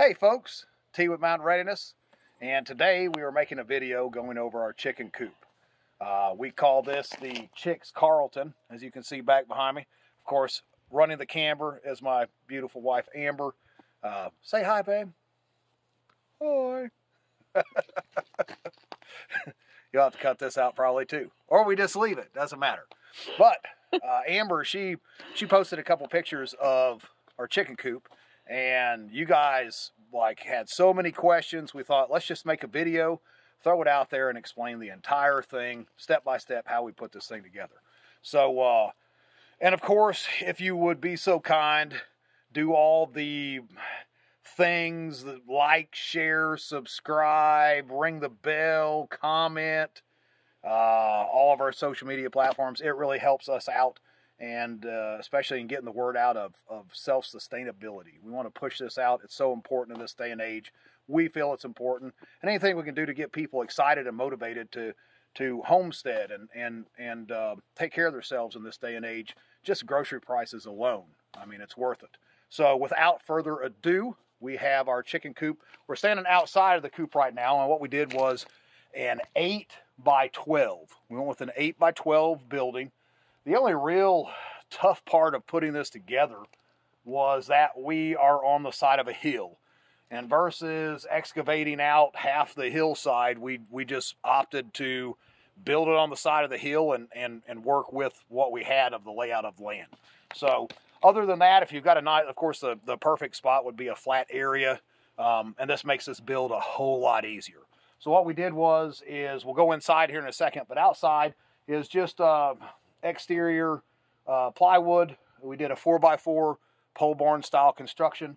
Hey folks, T with Mountain Readiness, and today we are making a video going over our chicken coop. Uh, we call this the Chickz Carlton, as you can see back behind me. Of course, running the camber is my beautiful wife Amber. Uh, say hi, babe. Hi. You'll have to cut this out probably too, or we just leave it. Doesn't matter. But uh, Amber, she she posted a couple pictures of our chicken coop and you guys like had so many questions. We thought let's just make a video throw it out there and explain the entire thing step by step how we put this thing together. So uh and of course if you would be so kind do all the things like share subscribe ring the bell comment uh, all of our social media platforms. It really helps us out and uh, especially in getting the word out of, of self sustainability. We want to push this out. It's so important in this day and age. We feel it's important, and anything we can do to get people excited and motivated to to homestead and and and uh, take care of themselves in this day and age. Just grocery prices alone, I mean, it's worth it. So, without further ado, we have our chicken coop. We're standing outside of the coop right now, and what we did was an eight by twelve. We went with an eight by twelve building the only real tough part of putting this together was that we are on the side of a hill. And versus excavating out half the hillside, we, we just opted to build it on the side of the hill and, and, and work with what we had of the layout of land. So other than that, if you've got a night, of course, the, the perfect spot would be a flat area. Um, and this makes this build a whole lot easier. So what we did was, is we'll go inside here in a second, but outside is just uh, exterior uh, plywood. We did a 4x4 pole barn style construction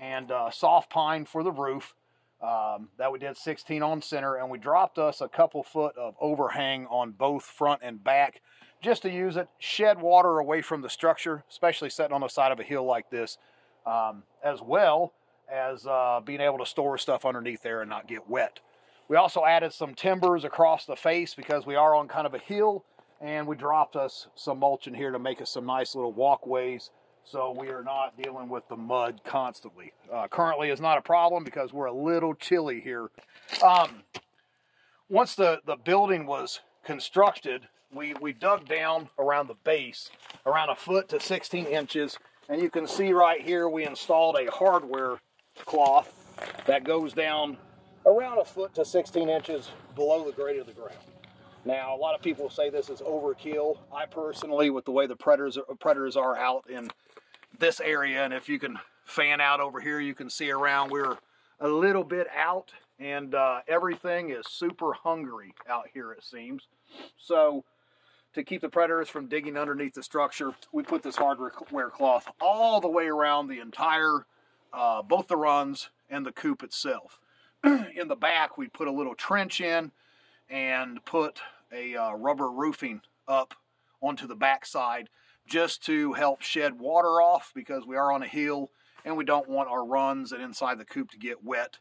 and uh, soft pine for the roof. Um, that we did 16 on center and we dropped us a couple foot of overhang on both front and back just to use it, shed water away from the structure, especially sitting on the side of a hill like this, um, as well as uh, being able to store stuff underneath there and not get wet. We also added some timbers across the face because we are on kind of a hill and we dropped us some mulch in here to make us some nice little walkways so we are not dealing with the mud constantly. Uh, currently is not a problem because we're a little chilly here. Um, once the, the building was constructed, we, we dug down around the base, around a foot to 16 inches, and you can see right here we installed a hardware cloth that goes down around a foot to 16 inches below the grade of the ground. Now, a lot of people say this is overkill. I personally, with the way the predators are, predators are out in this area, and if you can fan out over here, you can see around. We're a little bit out, and uh, everything is super hungry out here, it seems. So, to keep the predators from digging underneath the structure, we put this hardware cloth all the way around the entire, uh, both the runs and the coop itself. in the back, we put a little trench in and put a uh, rubber roofing up onto the backside just to help shed water off because we are on a hill and we don't want our runs and inside the coop to get wet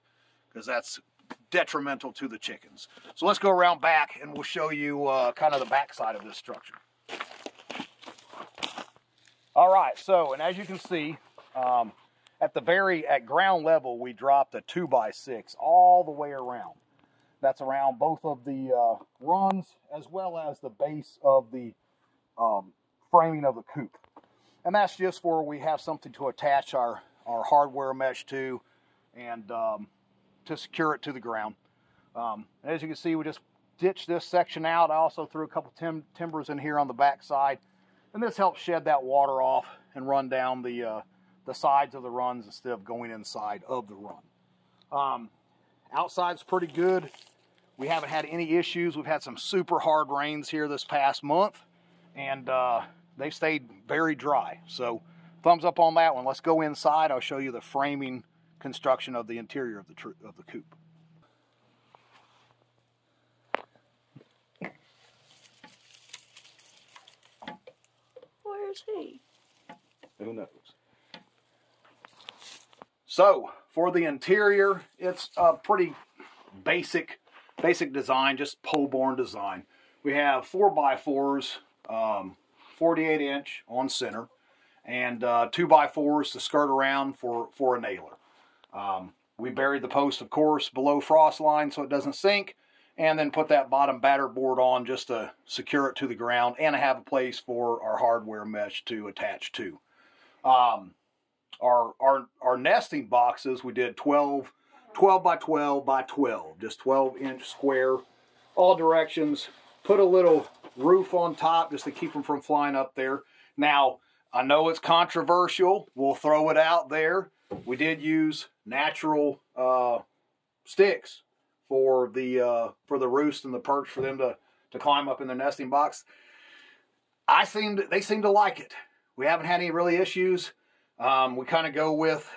because that's detrimental to the chickens. So let's go around back and we'll show you uh, kind of the backside of this structure. All right, so, and as you can see, um, at the very, at ground level, we dropped a 2 by 6 all the way around. That's around both of the uh, runs as well as the base of the um, framing of the coop. And that's just where we have something to attach our, our hardware mesh to and um, to secure it to the ground. Um, as you can see, we just ditched this section out. I also threw a couple tim timbers in here on the back side. And this helps shed that water off and run down the, uh, the sides of the runs instead of going inside of the run. Um, outside's pretty good. We haven't had any issues. We've had some super hard rains here this past month, and uh, they've stayed very dry. So thumbs up on that one. Let's go inside. I'll show you the framing construction of the interior of the, of the coop. Where's he? Who knows? So, for the interior, it's a pretty basic basic design, just pole barn design. We have 4x4s, um, 48 inch on center, and uh, 2x4s to skirt around for, for a nailer. Um, We buried the post, of course, below frost line so it doesn't sink, and then put that bottom batter board on just to secure it to the ground and have a place for our hardware mesh to attach to. Um, our, our, our nesting boxes, we did 12, 12 by 12 by 12, just 12 inch square, all directions. Put a little roof on top just to keep them from flying up there. Now, I know it's controversial. We'll throw it out there. We did use natural uh, sticks for the uh, for the roost and the perch for them to to climb up in their nesting box. I seem they seem to like it. We haven't had any really issues. Um, we kind of go with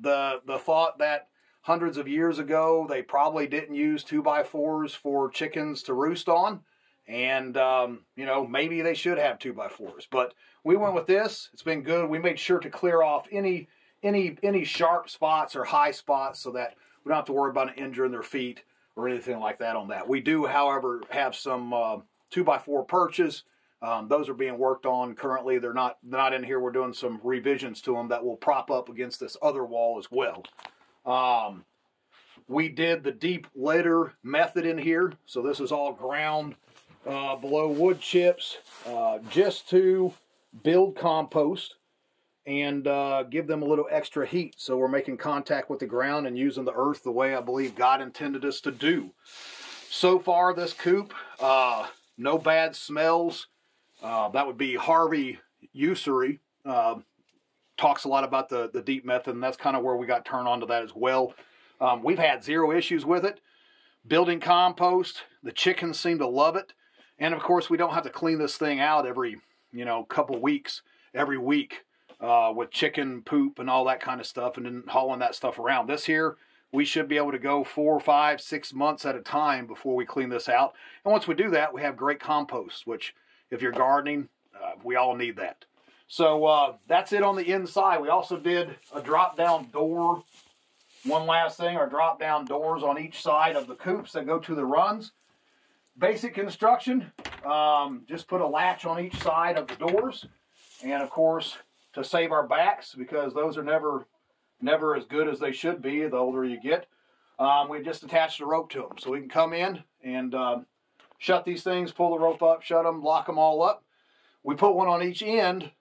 the the thought that hundreds of years ago they probably didn't use two by fours for chickens to roost on, and um, you know maybe they should have two by fours. But we went with this. It's been good. We made sure to clear off any any any sharp spots or high spots so that we don't have to worry about an injuring their feet or anything like that on that. We do, however, have some uh, two by four perches. Um, those are being worked on currently. They're not they're not in here. We're doing some revisions to them that will prop up against this other wall as well. Um, we did the deep litter method in here. So this is all ground uh, below wood chips uh, just to build compost and uh, give them a little extra heat. So we're making contact with the ground and using the earth the way I believe God intended us to do. So far, this coop, uh, no bad smells. Uh, that would be Harvey Ussery. Talks a lot about the, the deep method, and that's kind of where we got turned on to that as well. Um, we've had zero issues with it. Building compost, the chickens seem to love it. And of course, we don't have to clean this thing out every, you know, couple weeks, every week uh, with chicken poop and all that kind of stuff and then hauling that stuff around. This here, we should be able to go four, five, six months at a time before we clean this out. And once we do that, we have great compost, which if you're gardening, uh, we all need that. So uh, that's it on the inside. We also did a drop down door. One last thing, our drop down doors on each side of the coops that go to the runs. Basic construction, um, just put a latch on each side of the doors. And of course, to save our backs because those are never never as good as they should be the older you get. Um, we just attached a rope to them so we can come in and um, shut these things, pull the rope up, shut them, lock them all up. We put one on each end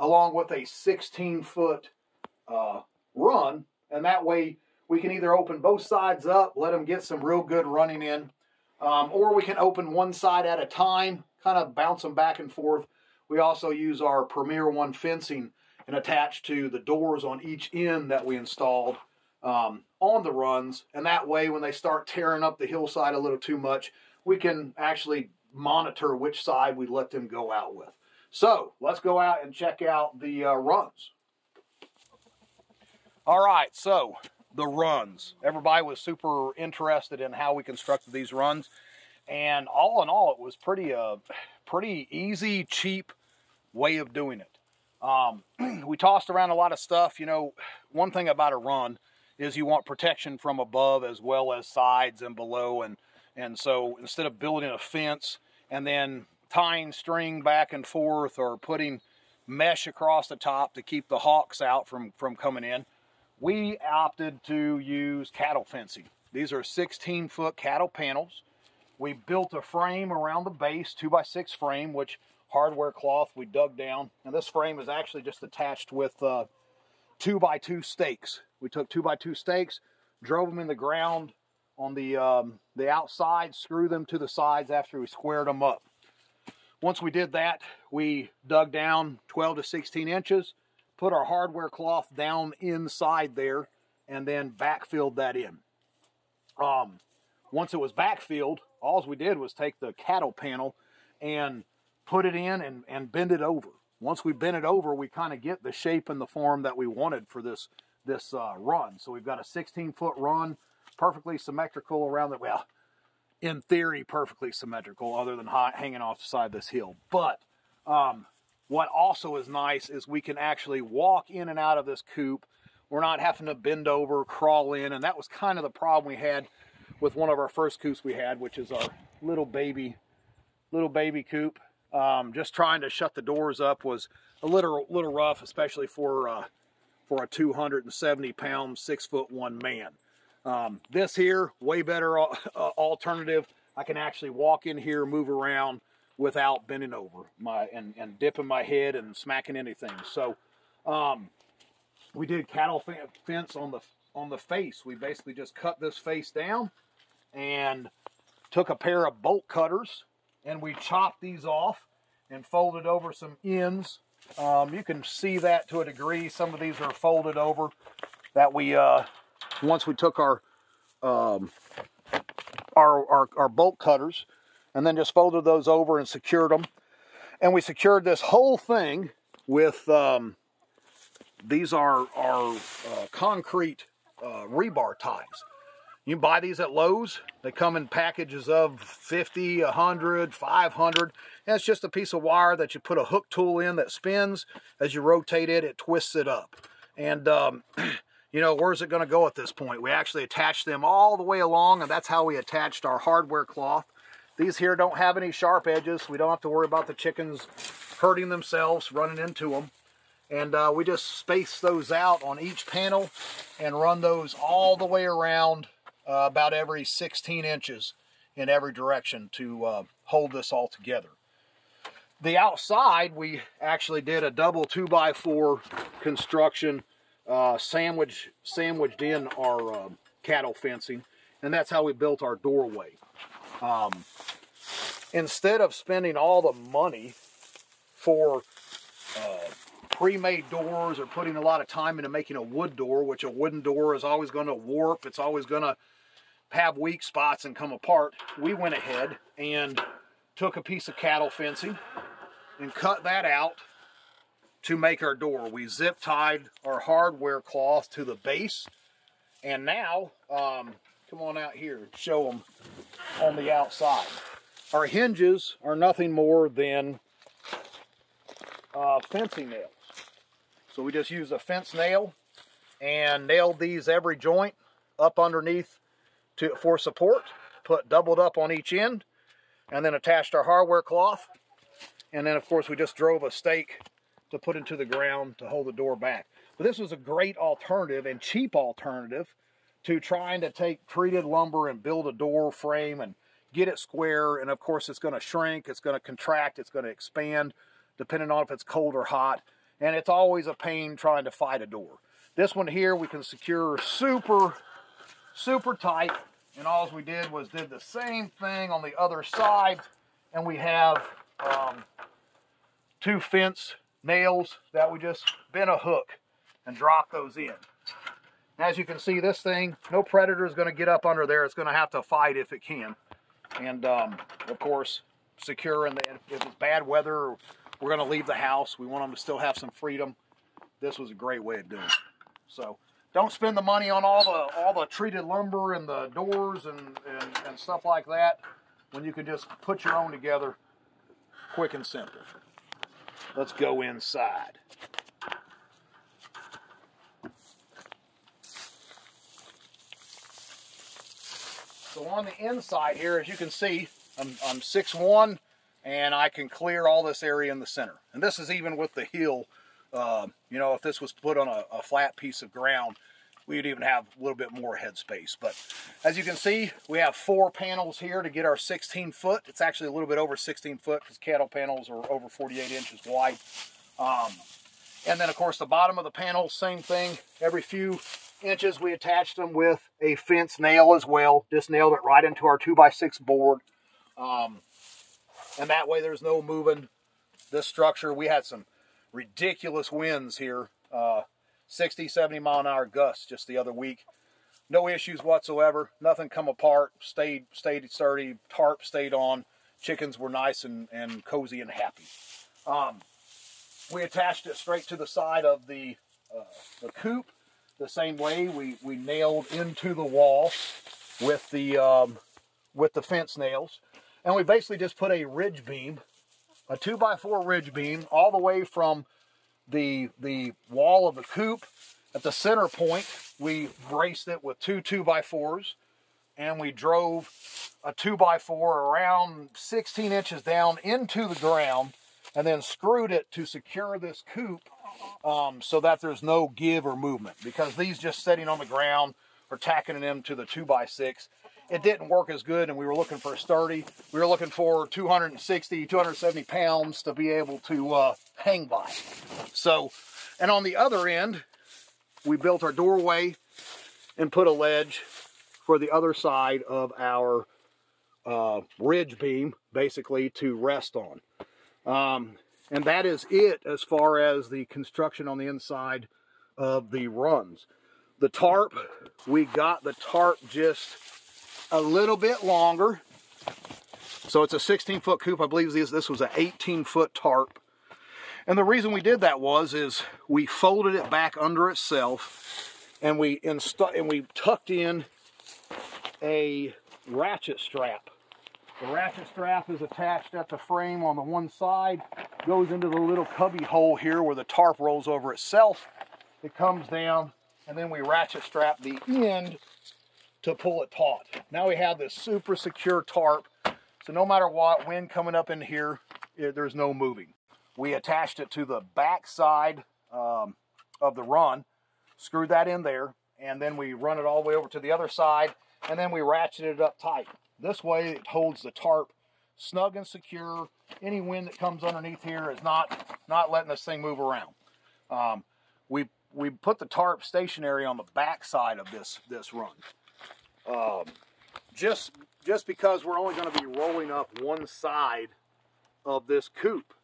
along with a 16 foot uh, run, and that way we can either open both sides up, let them get some real good running in, um, or we can open one side at a time, kind of bounce them back and forth. We also use our Premier One fencing and attached to the doors on each end that we installed um, on the runs. And that way, when they start tearing up the hillside a little too much, we can actually monitor which side we let them go out with. So let's go out and check out the uh, runs. All right, so the runs. Everybody was super interested in how we constructed these runs. And all in all, it was pretty, uh, pretty easy, cheap way of doing it. Um, we tossed around a lot of stuff. You know, one thing about a run is you want protection from above as well as sides and below. And, and so instead of building a fence and then tying string back and forth or putting mesh across the top to keep the hawks out from, from coming in, we opted to use cattle fencing. These are 16 foot cattle panels. We built a frame around the base, two by six frame, which hardware cloth we dug down. And this frame is actually just attached with uh, two by two stakes. We took two by two stakes, drove them in the ground on the, um, the outside, screw them to the sides after we squared them up. Once we did that, we dug down 12 to 16 inches, put our hardware cloth down inside there, and then backfilled that in. Um, once it was backfilled, all we did was take the cattle panel and put it in and, and bend it over. Once we bend it over, we kind of get the shape and the form that we wanted for this, this uh, run. So we've got a 16 foot run, perfectly symmetrical around the, well, in theory, perfectly symmetrical other than hanging off the side of this hill. But um, what also is nice is we can actually walk in and out of this coop. We're not having to bend over, crawl in, and that was kind of the problem we had with one of our first coops we had, which is our little baby, little baby coop. Um, just trying to shut the doors up was a little little rough, especially for uh, for a 270 pound, six foot one man. Um, this here, way better uh, alternative. I can actually walk in here, move around without bending over my and, and dipping my head and smacking anything. So um, we did cattle fence on the on the face. We basically just cut this face down and took a pair of bolt cutters and we chopped these off and folded over some ends. Um, you can see that to a degree. Some of these are folded over that we, uh, once we took our, um, our, our, our bolt cutters and then just folded those over and secured them. And we secured this whole thing with, um, these are, are uh, concrete uh, rebar ties. You can buy these at Lowe's. They come in packages of 50, 100, 500. And it's just a piece of wire that you put a hook tool in that spins. As you rotate it, it twists it up. And, um, you know, where's it going to go at this point? We actually attached them all the way along, and that's how we attached our hardware cloth. These here don't have any sharp edges. We don't have to worry about the chickens hurting themselves, running into them. And uh, we just space those out on each panel and run those all the way around uh, about every 16 inches in every direction to uh, hold this all together. The outside, we actually did a double 2x4 construction uh, sandwich, sandwiched in our uh, cattle fencing, and that's how we built our doorway. Um, instead of spending all the money for uh, pre-made doors or putting a lot of time into making a wood door, which a wooden door is always going to warp, it's always going to have weak spots and come apart, we went ahead and took a piece of cattle fencing and cut that out to make our door. We zip tied our hardware cloth to the base and now, um, come on out here, show them on the outside. Our hinges are nothing more than uh, fencing nails. So we just use a fence nail and nailed these every joint up underneath to, for support, put doubled up on each end, and then attached our hardware cloth. And then, of course, we just drove a stake to put into the ground to hold the door back. But this was a great alternative and cheap alternative to trying to take treated lumber and build a door frame and get it square. And of course, it's going to shrink, it's going to contract, it's going to expand, depending on if it's cold or hot. And it's always a pain trying to fight a door. This one here, we can secure super, super tight and all we did was did the same thing on the other side. And we have um, two fence nails that we just bent a hook and drop those in. As you can see, this thing, no predator is going to get up under there. It's going to have to fight if it can. And, um, of course, secure. And if it's bad weather, we're going to leave the house. We want them to still have some freedom. This was a great way of doing it. So, don't spend the money on all the all the treated lumber and the doors and, and, and stuff like that when you can just put your own together quick and simple. Let's go inside. So on the inside here, as you can see, I'm, I'm 6'1", and I can clear all this area in the center. And this is even with the heel uh, you know, if this was put on a, a flat piece of ground, we'd even have a little bit more headspace. But as you can see, we have four panels here to get our 16 foot. It's actually a little bit over 16 foot because cattle panels are over 48 inches wide. Um, and then, of course, the bottom of the panel, same thing. Every few inches, we attached them with a fence nail as well. Just nailed it right into our 2x6 board. Um, and that way there's no moving this structure. We had some ridiculous winds here, uh, 60, 70 mile an hour gusts just the other week. No issues whatsoever. Nothing come apart. Stayed stayed sturdy. Tarp stayed on. Chickens were nice and, and cozy and happy. Um, we attached it straight to the side of the, uh, the coop the same way. We, we nailed into the wall with the, um, with the fence nails. And we basically just put a ridge beam a 2x4 ridge beam all the way from the, the wall of the coop. At the center point, we braced it with two 2x4s and we drove a 2x4 around 16 inches down into the ground and then screwed it to secure this coop um, so that there's no give or movement because these just sitting on the ground or tacking them to the 2x6 it didn't work as good and we were looking for a sturdy. We were looking for 260 270 pounds to be able to uh, hang by. So and on the other end we built our doorway and put a ledge for the other side of our uh, ridge beam basically to rest on. Um, and that is it as far as the construction on the inside of the runs. The tarp, we got the tarp just a little bit longer. So it's a 16 foot coop. I believe this, this was an 18 foot tarp. And the reason we did that was is we folded it back under itself and we and we tucked in a ratchet strap the ratchet strap is attached at the frame on the one side, goes into the little cubby hole here where the tarp rolls over itself. It comes down, and then we ratchet strap the end to pull it taut. Now we have this super secure tarp, so no matter what, wind coming up in here, it, there's no moving. We attached it to the back side um, of the run, screwed that in there, and then we run it all the way over to the other side, and then we ratchet it up tight. This way it holds the tarp snug and secure. Any wind that comes underneath here is not, not letting this thing move around. Um, we, we put the tarp stationary on the back side of this, this run. Um, just, just because we're only going to be rolling up one side of this coop.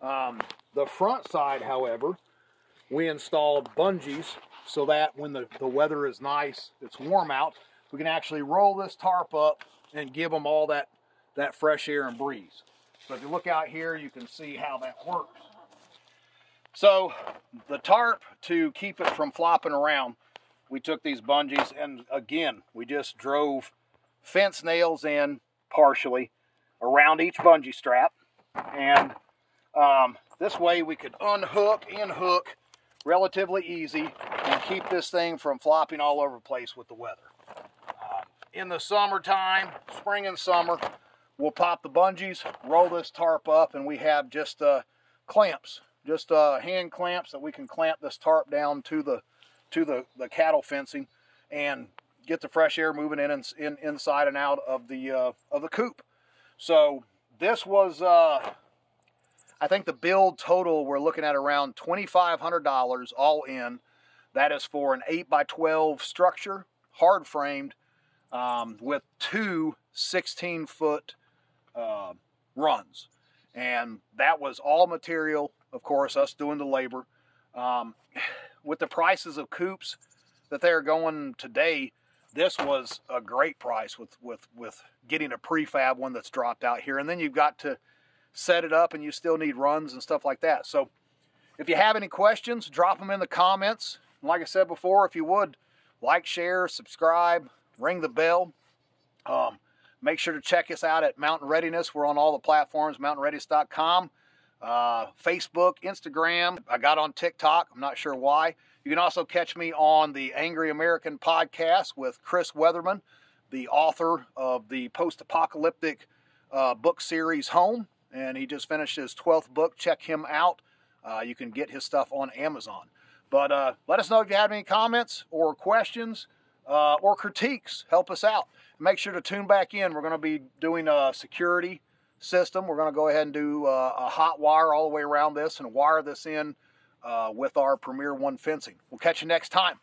Um, the front side, however, we installed bungees so that when the, the weather is nice, it's warm out, we can actually roll this tarp up and give them all that, that fresh air and breeze. So if you look out here, you can see how that works. So the tarp, to keep it from flopping around, we took these bungees and again, we just drove fence nails in partially around each bungee strap. And um, this way we could unhook and hook relatively easy and keep this thing from flopping all over the place with the weather in the summertime, spring and summer, we'll pop the bungees, roll this tarp up, and we have just uh, clamps, just uh, hand clamps that we can clamp this tarp down to the to the, the cattle fencing and get the fresh air moving in, and, in inside and out of the uh, of the coop. So this was, uh, I think the build total we're looking at around $2,500 all in. That is for an 8 by 12 structure, hard framed, um, with two 16 foot uh, runs. And that was all material, of course, us doing the labor. Um, with the prices of coops that they're going today, this was a great price with, with, with getting a prefab one that's dropped out here. And then you've got to set it up and you still need runs and stuff like that. So if you have any questions, drop them in the comments. like I said before, if you would, like, share, subscribe, ring the bell. Um, make sure to check us out at Mountain Readiness. We're on all the platforms, mountainreadiness.com, uh, Facebook, Instagram. I got on TikTok. I'm not sure why. You can also catch me on the Angry American podcast with Chris Weatherman, the author of the post-apocalyptic uh, book series Home. And he just finished his 12th book. Check him out. Uh, you can get his stuff on Amazon. But uh, let us know if you have any comments or questions uh, or critiques. Help us out. Make sure to tune back in. We're going to be doing a security system. We're going to go ahead and do uh, a hot wire all the way around this and wire this in uh, with our Premier One fencing. We'll catch you next time.